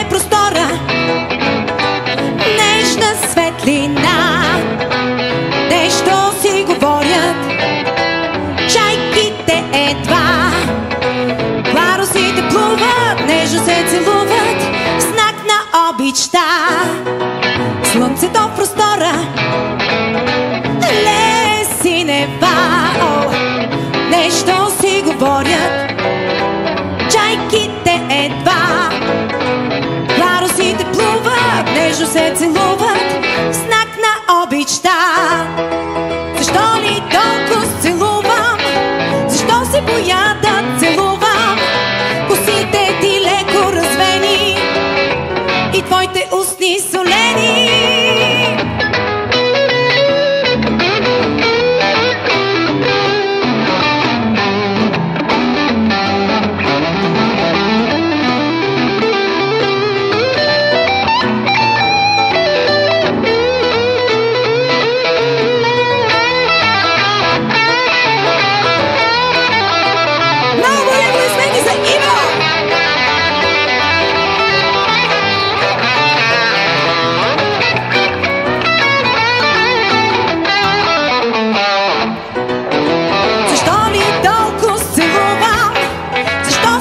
Е простора, нежна светлина. Нещо си говорят, чайките едва. Парусите плуват, нежно се целуват, знак на обичта. Слънцето в простора, се целуват, в знак на обичта. Защо ли толкова целувам? Защо се боя да целувам? Косите ти леко развени и твоите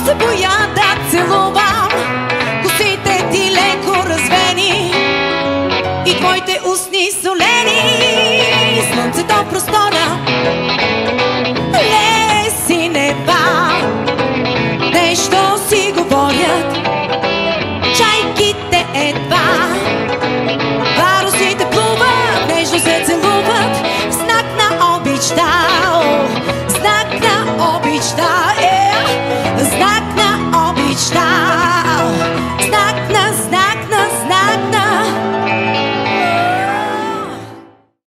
се боя да целувам? Косите ти леко развени и твоите устни солени. Слънцето простора, леси неба, нещо си говорят,